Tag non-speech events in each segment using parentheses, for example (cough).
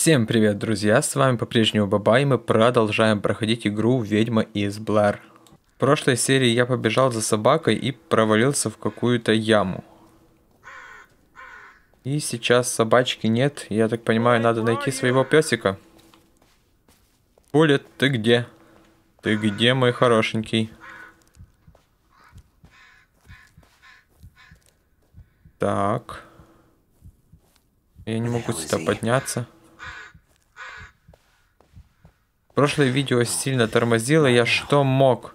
Всем привет, друзья! С вами по-прежнему Баба, и мы продолжаем проходить игру Ведьма из Блэр. В прошлой серии я побежал за собакой и провалился в какую-то яму. И сейчас собачки нет, я так понимаю, надо найти своего песика. Булет, ты где? Ты где, мой хорошенький? Так. Я не могу сюда подняться. Прошлое видео сильно тормозило, я что мог,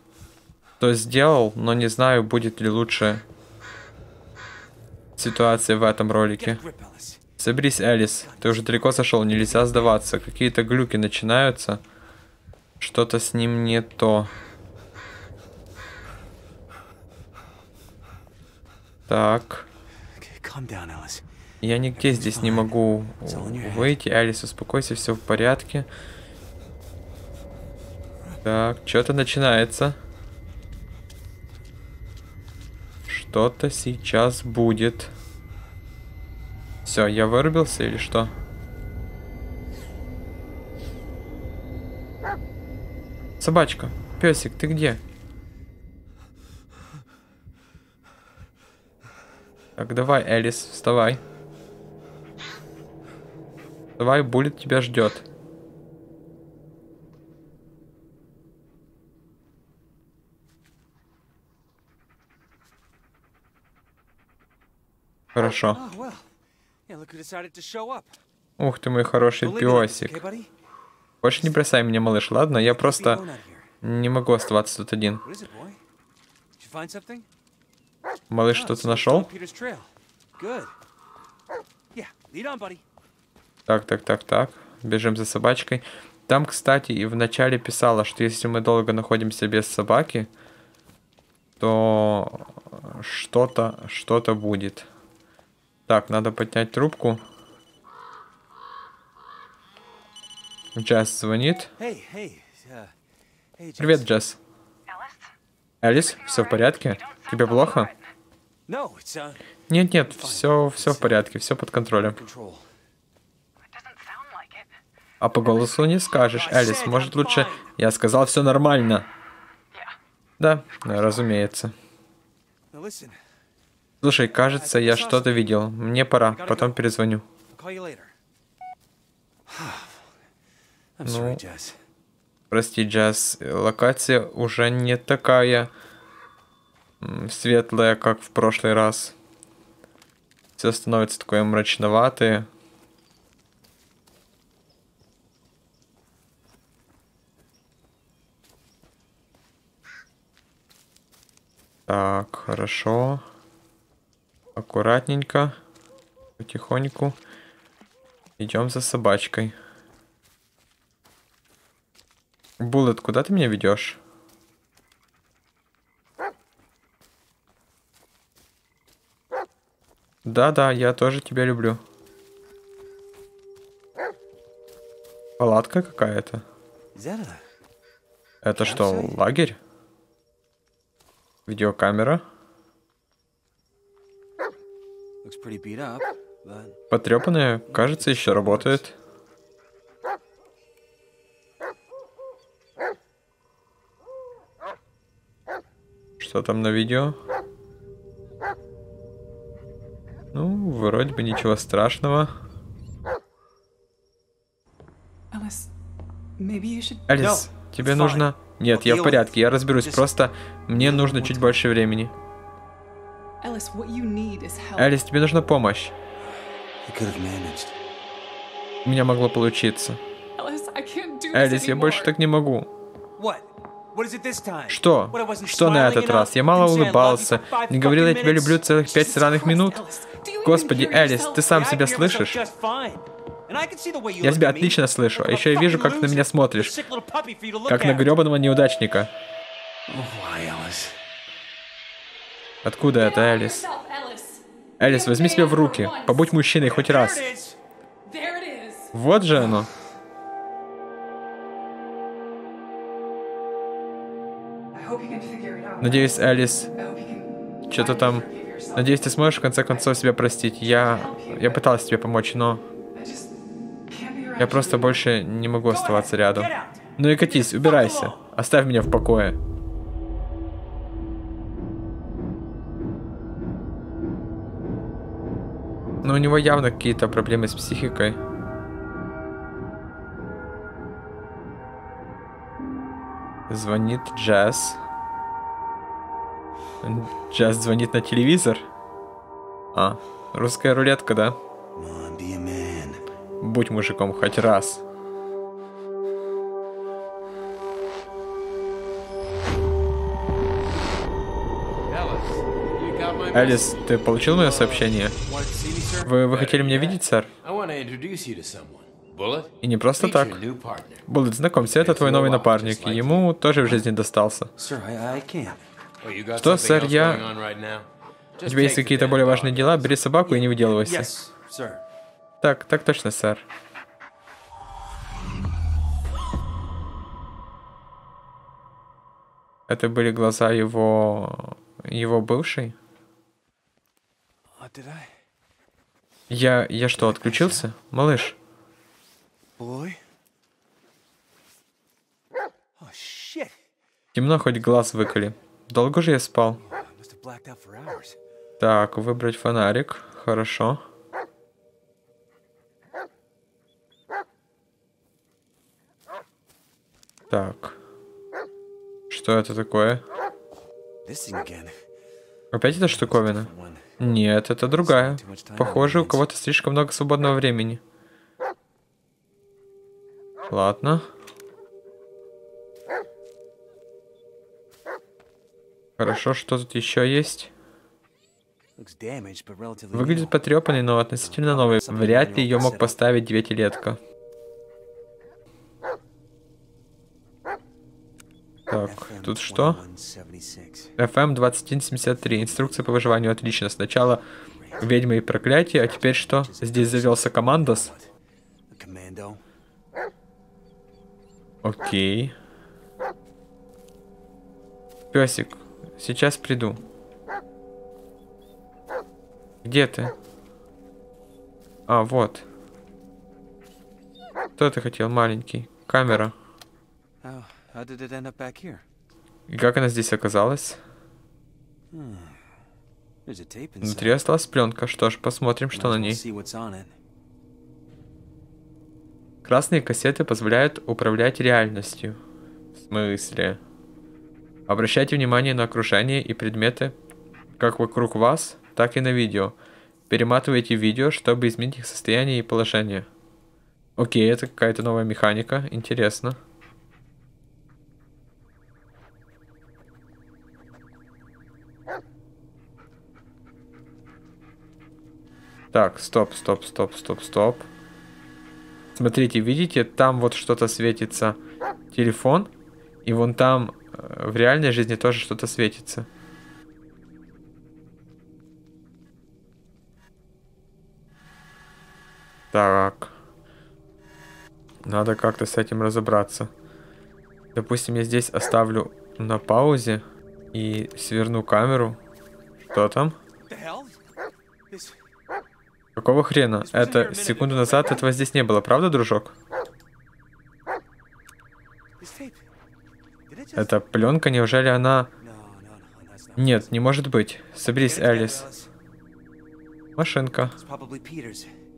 то сделал, но не знаю, будет ли лучше ситуация в этом ролике. Соберись, Элис, ты уже далеко сошел, нельзя сдаваться. Какие-то глюки начинаются. Что-то с ним не то. Так. Я нигде здесь не могу выйти. Алис, успокойся, все в порядке. Так, что-то начинается. Что-то сейчас будет. Все, я вырубился или что? Собачка, песик, ты где? Так, давай, Элис, вставай. Вставай, Буллет тебя ждет. Хорошо. Ух ты мой хороший песик. Больше не бросай меня, малыш, ладно? Я просто не могу оставаться тут один. Малыш что-то нашел? Так, так, так, так. Бежим за собачкой. Там, кстати, и в начале писала, что если мы долго находимся без собаки, то что-то, что-то будет. Так, надо поднять трубку. Джесс звонит. Uh, Привет, Джесс. Элис, все в порядке? Тебе плохо? Uh, нет, нет, все, все в порядке, все под контролем. А по голосу не скажешь, Элис. Может лучше... Я сказал, все нормально. Да, разумеется. Слушай, кажется, я что-то видел. Мне пора, потом перезвоню. (sighs) Ну, прости, Джаз, локация уже не такая светлая, как в прошлый раз. Все становится такое мрачноватое. Так, хорошо. Аккуратненько. Потихоньку. Идем за собачкой. Буллет, куда ты меня ведешь? Да-да, я тоже тебя люблю. Палатка какая-то. Это что, лагерь? Видеокамера? Потрепанная, кажется, еще работает. Что там на видео? Ну, вроде бы ничего страшного. Алис, тебе нужно... Нет, я в порядке, я разберусь, просто мне нужно чуть больше времени. Элис, тебе нужна помощь. У меня могло получиться. Элис, я больше так не могу. Что? Что на этот раз? Я мало улыбался. Не говорил, я тебя люблю целых пять сраных минут. Господи, Элис, ты сам себя слышишь? Я тебя отлично слышу, а еще я вижу, как ты на меня смотришь. Как на гребаного неудачника. Откуда это, Элис? Элис, возьми себя в руки. Побудь мужчиной хоть раз. Вот же оно. Надеюсь, Элис, что-то там... Надеюсь, ты сможешь в конце концов себя простить. Я... Я пытался тебе помочь, но... Я просто больше не могу оставаться рядом. Ну и катись, убирайся. Оставь меня в покое. Но у него явно какие-то проблемы с психикой. Звонит Джаз. Джаз звонит на телевизор. А, русская рулетка, да? Будь мужиком хоть раз. Элис, ты получил мое сообщение? Вы, вы хотели меня видеть, сэр? И не просто так. Буллет, знакомься, это твой новый напарник. Ему тоже в жизни достался. Что, сэр, я... У тебя есть какие-то более важные дела? Бери собаку и не выделывайся. Так, так точно, сэр. Это были глаза его... его бывшей? Я... я что, отключился? Малыш? Темно, хоть глаз выколи. Долго же я спал? Так, выбрать фонарик. Хорошо. Так. Что это такое? Опять эта штуковина? Нет, это другая. Похоже, у кого-то слишком много свободного времени. Ладно. Хорошо, что тут еще есть? Выглядит потрепанный, но относительно новый. Вряд ли ее мог поставить девятилетка. Тут что? FM 2173. Инструкция по выживанию отлично. Сначала ведьмы и проклятие, а теперь что? Здесь завелся командос. Окей. Песик, сейчас приду. Где ты? А, вот. Кто ты хотел, маленький? Камера. И как она здесь оказалась? Внутри осталась пленка. Что ж, посмотрим, что на ней. Красные кассеты позволяют управлять реальностью. В смысле? Обращайте внимание на окружение и предметы как вокруг вас, так и на видео. Перематывайте видео, чтобы изменить их состояние и положение. Окей, это какая-то новая механика. Интересно. Так, стоп, стоп, стоп, стоп, стоп. Смотрите, видите, там вот что-то светится. Телефон. И вон там э, в реальной жизни тоже что-то светится. Так. Надо как-то с этим разобраться. Допустим, я здесь оставлю на паузе и сверну камеру. Что там? Какого хрена? Это секунду назад этого здесь не было, правда, дружок? Это пленка, неужели она... Нет, не может быть. Соберись, Элис. Машинка.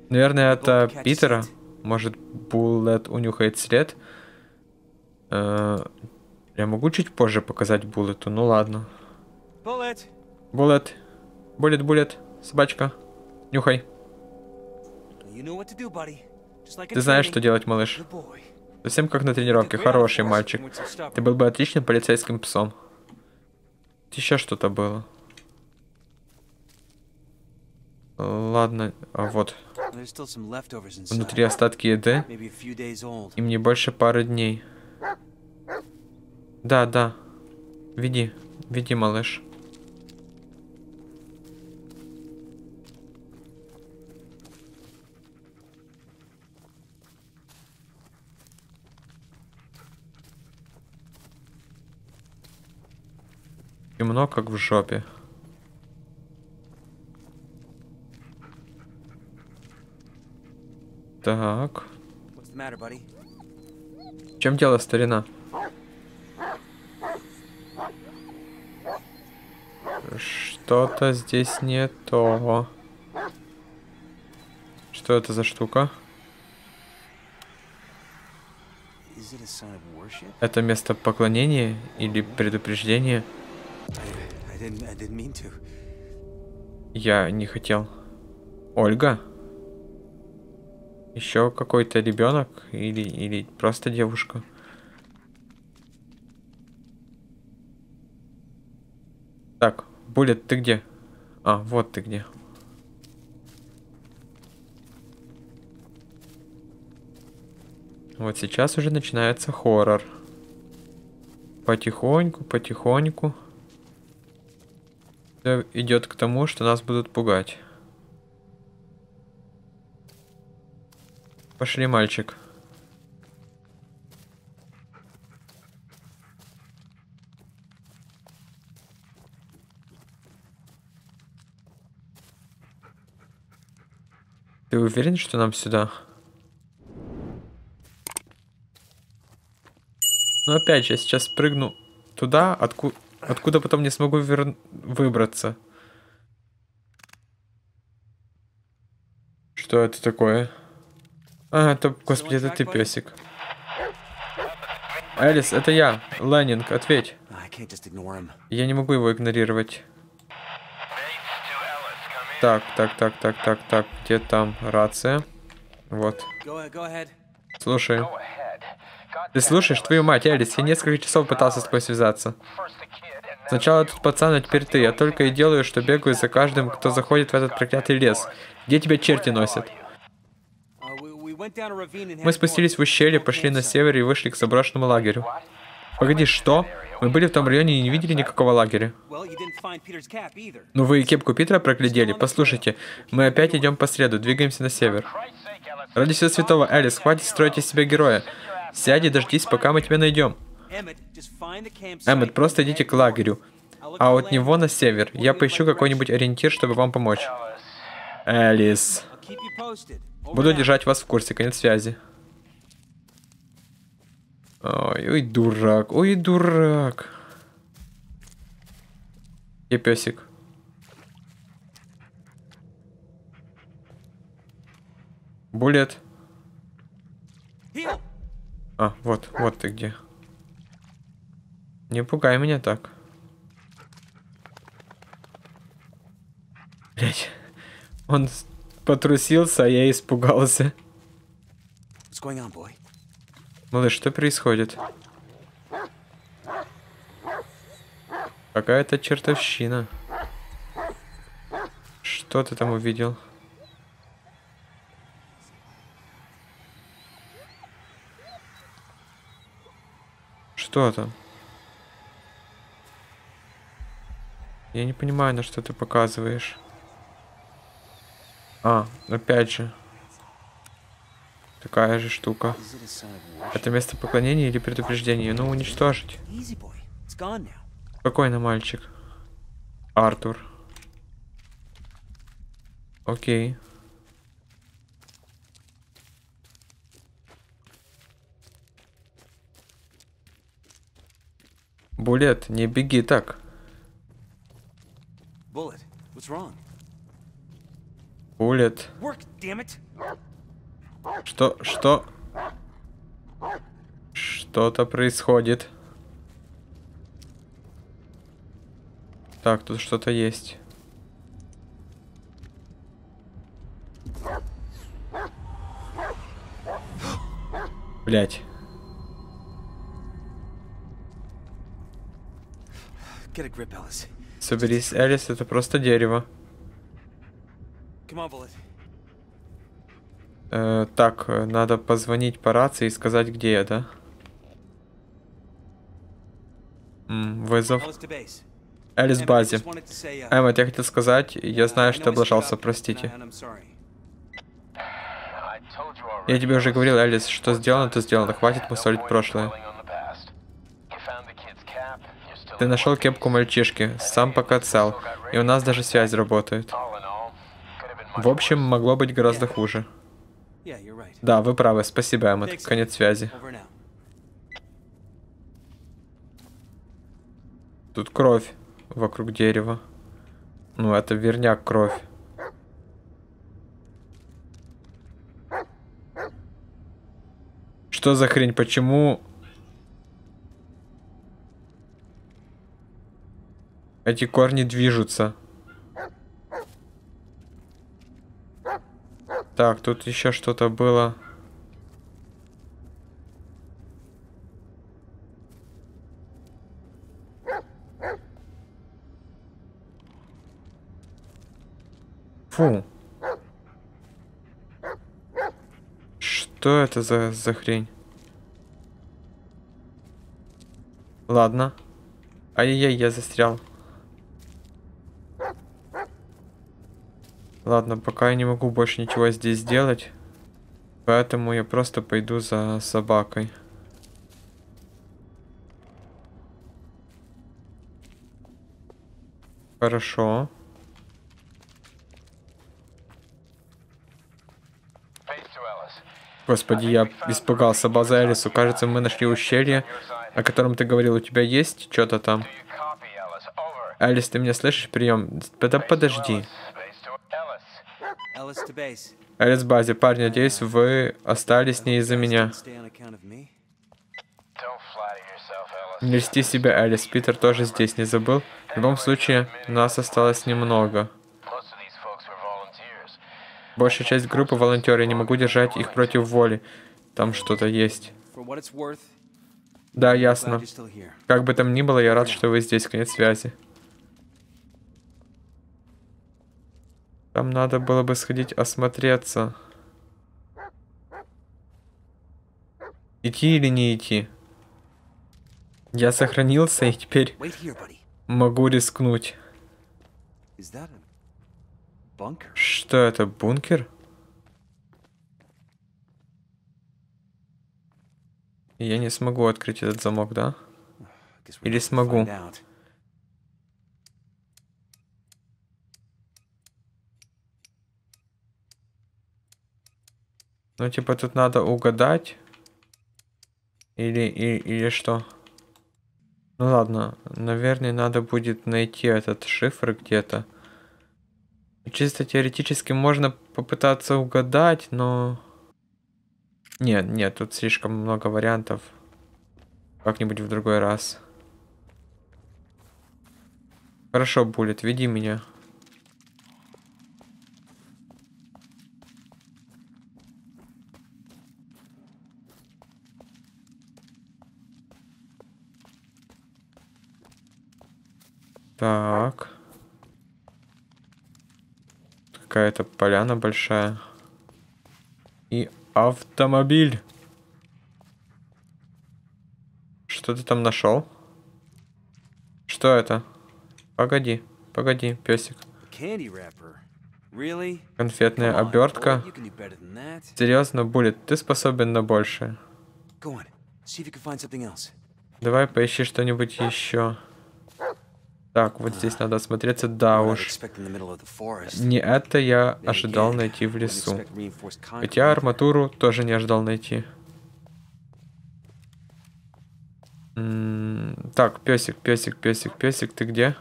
Наверное, это Питера. Может, Буллет унюхает след? Э -э я могу чуть позже показать Буллету? Ну ладно. Буллет. Буллет. Буллет, Буллет. Собачка. Нюхай. Ты знаешь, что делать, малыш. Совсем как на тренировке. Хороший мальчик. Ты был бы отличным полицейским псом. Еще что-то было. Ладно, а вот. Внутри остатки еды. Им не больше пары дней. Да, да. Веди. Веди, малыш. Темно, как в жопе. В чем дело, старина? Что-то здесь не то. Что это за штука? Это место поклонения или предупреждения? Я не хотел. Ольга? Еще какой-то ребенок или, или просто девушка? Так, Булет, ты где? А, вот ты где. Вот сейчас уже начинается хоррор. Потихоньку, потихоньку. Это идет к тому, что нас будут пугать. Пошли, мальчик. Ты уверен, что нам сюда? Ну опять же, я сейчас прыгну туда, отку откуда потом не смогу вер выбраться. Что это такое? А, это, господи, это ты песик. Элис, это я, Леннинг, ответь. Я не могу его игнорировать. Так, так, так, так, так, так, где там рация? Вот. Слушай. Ты слушаешь, твою мать, Элис, я несколько часов пытался с тобой связаться. Сначала тут пацан, а теперь ты. Я только и делаю, что бегаю за каждым, кто заходит в этот проклятый лес. Где тебя черти носят? Мы спустились в ущелье, пошли на север и вышли к заброшенному лагерю. Погоди, что? Мы были в том районе и не видели никакого лагеря. Ну вы и кепку Питера проглядели? Послушайте, мы опять идем по среду, двигаемся на север. Ради всего святого, Элис, хватит строить из себя героя. Сядь и дождись, пока мы тебя найдем. Эммет, просто идите к лагерю. А от него на север. Я поищу какой-нибудь ориентир, чтобы вам помочь. Элис. Буду держать вас в курсе. Конец связи. Ой, ой, дурак. Ой, дурак. И песик. Булет. А, вот, вот ты где. Не пугай меня так. Блять. Он потрусился, а я испугался. Малыш, что происходит? Какая-то чертовщина. Что ты там увидел? Что там? Я не понимаю, на что ты показываешь. А, опять же. Такая же штука. Это место поклонения или предупреждения? Ну, уничтожить. Спокойно, мальчик. Артур. Окей. Булет, не беги так. Булет. Что, что? Что-то происходит. Так, тут что-то есть. Блять. Соберись, Элис, это просто дерево. Э, так, э, надо позвонить по рации и сказать, где я, да? М, вызов. Элис базе. Эммет, я хотел сказать, я знаю, что облажался, простите. Я тебе уже говорил, Элис, что сделано, то сделано. Хватит мусолить прошлое. Ты нашел кепку мальчишки, сам пока цел, и у нас даже связь работает. В общем, могло быть гораздо хуже. Да, вы правы, спасибо, Эммет. Конец связи. Тут кровь вокруг дерева. Ну, это верняк кровь. Что за хрень? Почему... Эти корни движутся. Так, тут еще что-то было. Фу. Что это за, за хрень? Ладно. Ай-яй-яй, я застрял. Ладно, пока я не могу больше ничего здесь сделать. Поэтому я просто пойду за собакой. Хорошо. Господи, я испугался база Элису. Кажется, мы нашли ущелье, о котором ты говорил. У тебя есть что-то там? Элис, ты меня слышишь? Прием. Да подожди. Элис базе, парни, надеюсь, вы остались не из-за меня. Не льсти себя, Элис. Питер тоже здесь, не забыл? В любом случае, нас осталось немного. Большая часть группы волонтеры, я не могу держать их против воли. Там что-то есть. Да, ясно. Как бы там ни было, я рад, что вы здесь. Конец связи. Там надо было бы сходить осмотреться. Идти или не идти? Я сохранился и теперь могу рискнуть. Что это, бункер? Я не смогу открыть этот замок, да? Или смогу? Ну, типа, тут надо угадать. Или, или, или что? Ну ладно, наверное, надо будет найти этот шифр где-то. Чисто теоретически можно попытаться угадать, но... Нет, нет, тут слишком много вариантов. Как-нибудь в другой раз. Хорошо, Буллет, веди меня. Так какая-то поляна большая. И автомобиль. Что ты там нашел? Что это? Погоди, погоди, песик. Конфетная обертка. Серьезно, Буллет, ты способен на большее. Давай поищи что-нибудь еще. Так, вот здесь надо осмотреться. Да уж. Не это я ожидал найти в лесу. Хотя арматуру тоже не ожидал найти. так, песик, песик, песик, песик, ты где?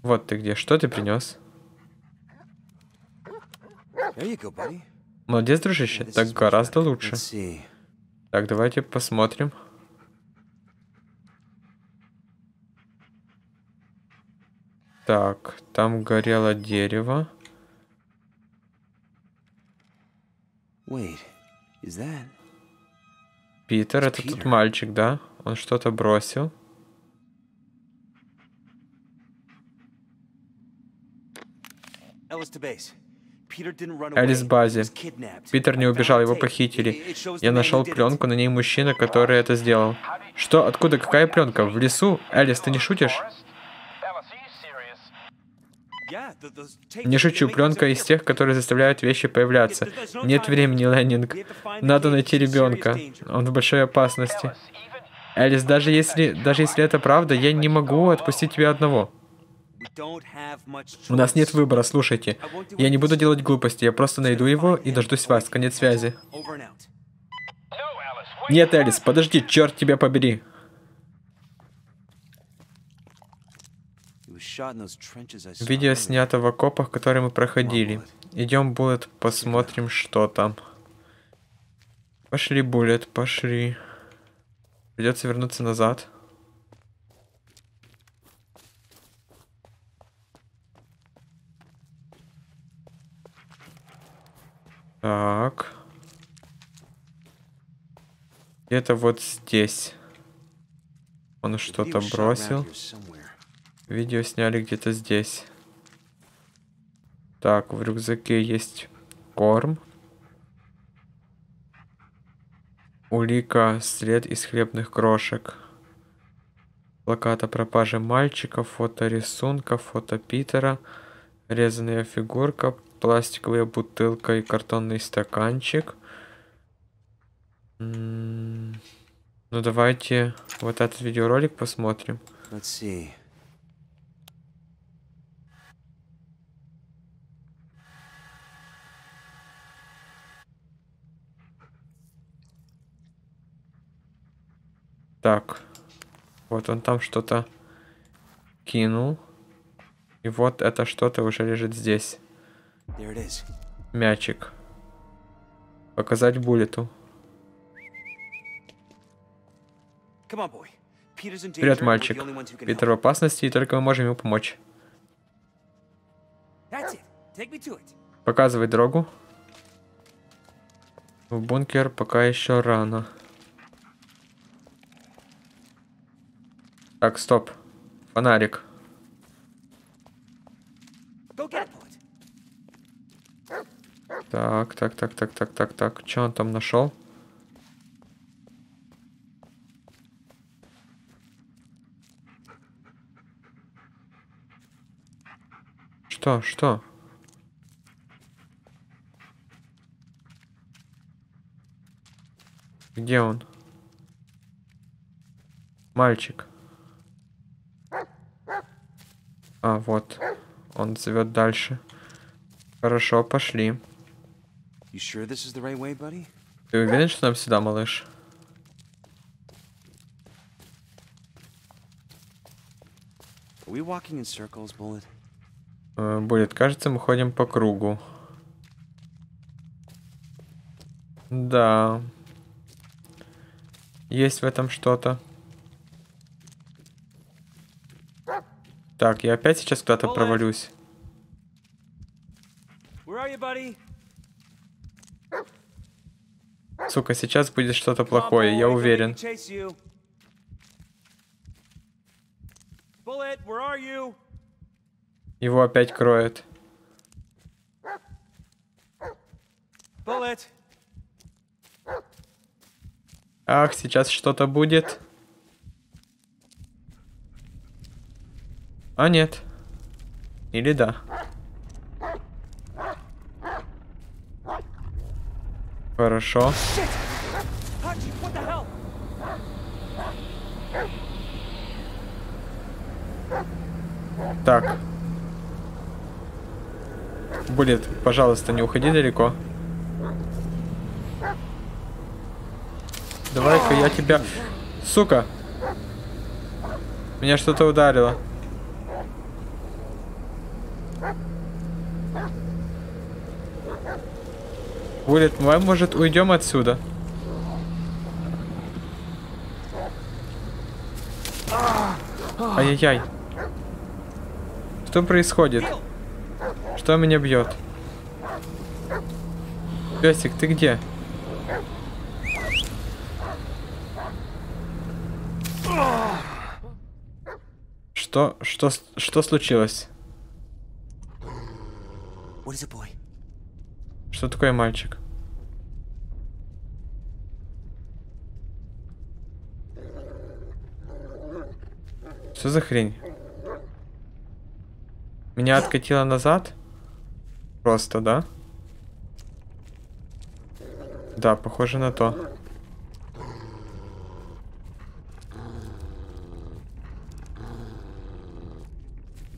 Вот ты где. Что ты принес? Молодец, дружище. Так гораздо лучше. Так, давайте посмотрим. Так, там горело дерево. Wait, is that... Питер, это Peter. тот мальчик, да? Он что-то бросил. Элис Бази. Питер не убежал, его похитили. Я нашел пленку, на ней мужчина, который это сделал. Что? Откуда? Какая пленка? В лесу? Элис, ты не шутишь? Не шучу, пленка из тех, которые заставляют вещи появляться. Нет времени, Леннинг. Надо найти ребенка. Он в большой опасности. Элис, даже если, даже если это правда, я не могу отпустить тебя одного. У нас нет выбора, слушайте. Я не буду делать глупости, я просто найду его и дождусь вас. Конец связи. Нет, Элис, подожди, черт тебя побери. Видео снято в окопах, которые мы проходили. Идем, Буллет, посмотрим, что там. Пошли, Буллет, пошли. Придется вернуться назад. Так. Где-то вот здесь. Он что-то бросил. Видео сняли где-то здесь. Так, в рюкзаке есть корм. Улика, след из хлебных крошек. Плакат о пропаже мальчика, фото рисунка, фото Питера, резаная фигурка, пластиковая бутылка и картонный стаканчик. Ну давайте вот этот видеоролик посмотрим. Let's see. Так. Вот он там что-то кинул. И вот это что-то уже лежит здесь. Мячик. Показать буллету. Вперед, мальчик. Питер в опасности, и только мы можем ему помочь. Показывай дорогу. В бункер пока еще рано. Так, стоп. Фонарик. Так, так, так, так, так, так, так. Что он там нашел? Что, что? Где он? Мальчик. А, вот. Он зовет дальше. Хорошо, пошли. Ты уверен, что нам сюда, малыш? Э, будет, кажется, мы ходим по кругу. Да. Есть в этом что-то. Так, я опять сейчас куда-то провалюсь. Сука, сейчас будет что-то плохое, я уверен. Его опять кроет. Ах, сейчас что-то будет. А нет. Или да. Хорошо. Так. Будет, пожалуйста, не уходи далеко. Давай-ка я тебя... Сука! Меня что-то ударило. Будет, мы, может, уйдем отсюда? Ай-яй-яй. Что происходит? Что меня бьет? Песик, ты где? Что, что, что случилось? Что такое мальчик? Что за хрень? Меня откатило назад? Просто, да? Да, похоже на то.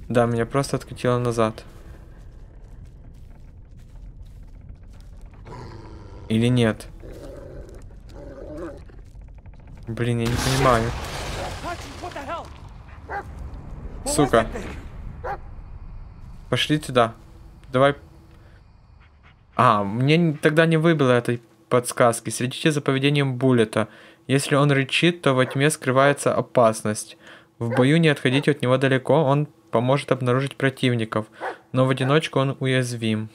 Да, меня просто откатило назад. Или нет? Блин, я не понимаю. Сука. Пошли туда. Давай. А, мне тогда не выбило этой подсказки. Следите за поведением Буллета. Если он рычит, то во тьме скрывается опасность. В бою не отходите от него далеко, он поможет обнаружить противников, но в одиночку он уязвим.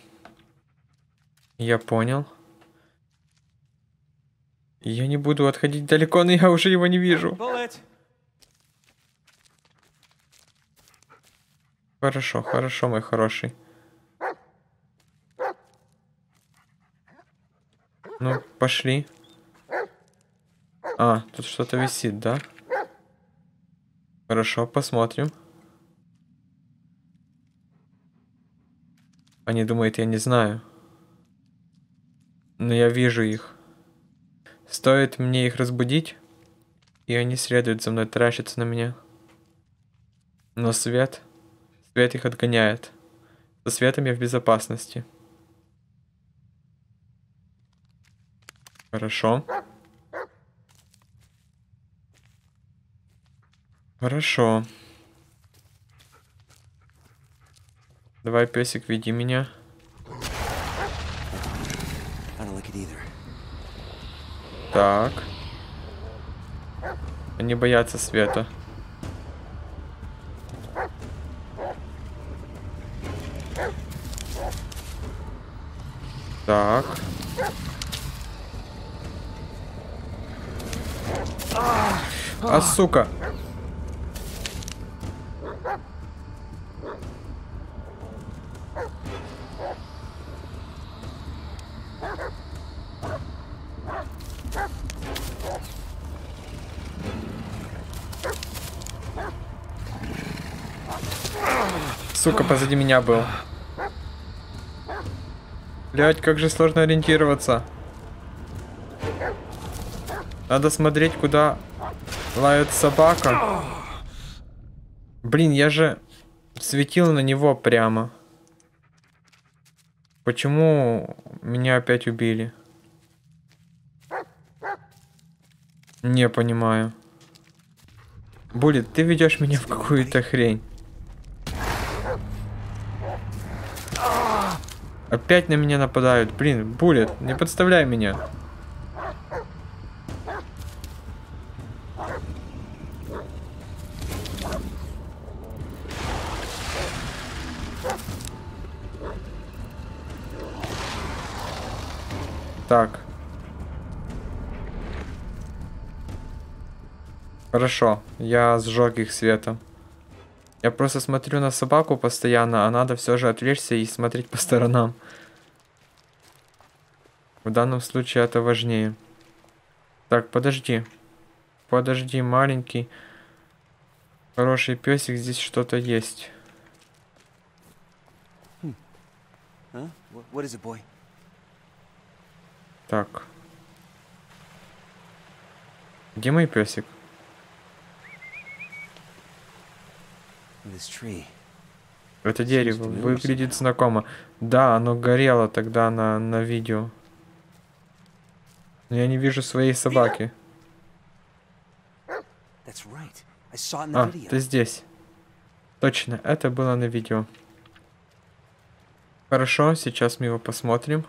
Я понял. Я не буду отходить далеко, но я уже его не вижу. Хорошо, хорошо, мой хороший. Ну, пошли. А, тут что-то висит, да? Хорошо, посмотрим. Они думают, я не знаю. Но я вижу их. Стоит мне их разбудить, и они следуют за мной, таращатся на меня. Но свет... Свет их отгоняет. Со светом я в безопасности. Хорошо. Хорошо. Давай, песик, веди меня. Так. Они боятся света. Так. А, сука. Сука, позади меня был. Блять, как же сложно ориентироваться. Надо смотреть, куда лает собака. Блин, я же светил на него прямо. Почему меня опять убили? Не понимаю. Булит, ты ведешь меня в какую-то хрень. Опять на меня нападают. Блин, Булет, не подставляй меня. Так. Хорошо, я сжег их светом. Я просто смотрю на собаку постоянно, а надо все же отвлечься и смотреть по сторонам. В данном случае это важнее. Так, подожди. Подожди, маленький. Хороший песик, здесь что-то есть. Так. Где мой песик? Это дерево выглядит знакомо. Да, оно горело тогда на, на видео. Но я не вижу своей собаки. А, ты здесь. Точно, это было на видео. Хорошо, сейчас мы его посмотрим.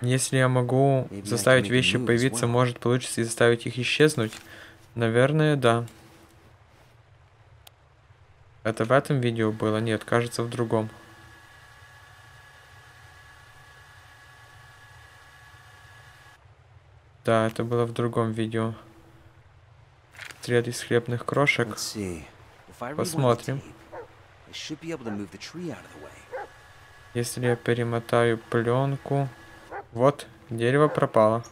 Если я могу заставить вещи появиться, может получится и заставить их исчезнуть. Наверное, да. Это в этом видео было? Нет, кажется, в другом. Да, это было в другом видео. Отряд из хлебных крошек. Посмотрим. Если я перемотаю пленку... Вот, дерево пропало.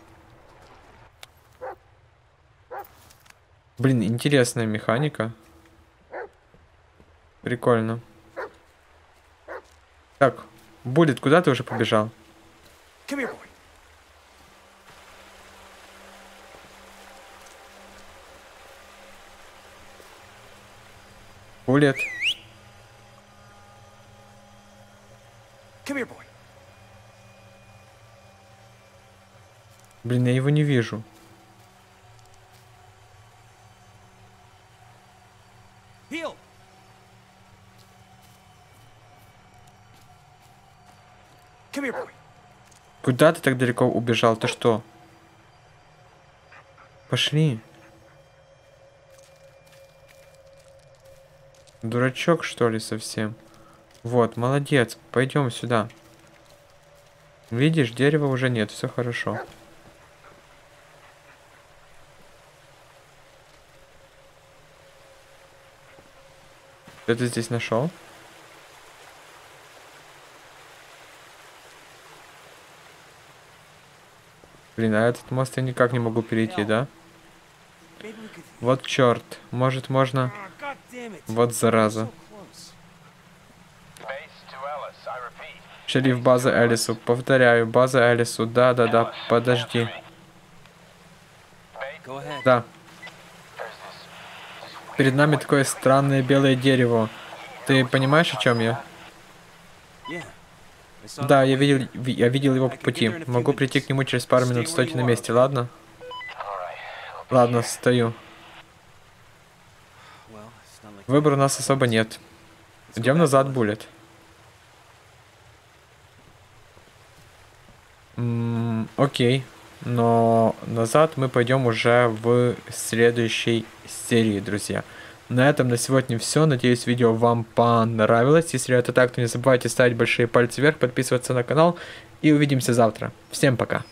Блин, интересная механика. Прикольно. Так, будет, куда ты уже побежал? Буллет. Блин, я его не вижу. Куда ты так далеко убежал? Ты что? Пошли. Дурачок, что ли, совсем? Вот, молодец. Пойдем сюда. Видишь, дерева уже нет, все хорошо. Что ты здесь нашел? Блин, а этот мост я никак не могу перейти, да? Вот черт. Может, можно... Вот зараза. Шериф база Элису. Повторяю, база Элису. Да-да-да, подожди. Да. Перед нами такое странное белое дерево. Ты понимаешь, о чем я? Да, я видел, я видел его по пути. Могу прийти к нему через пару минут. Стойте на месте, ладно? Ладно, стою. Выбора у нас особо нет. Идем назад, Буллет. окей. Но назад мы пойдем уже в следующей серии, друзья. На этом на сегодня все. Надеюсь, видео вам понравилось. Если это так, то не забывайте ставить большие пальцы вверх, подписываться на канал. И увидимся завтра. Всем пока.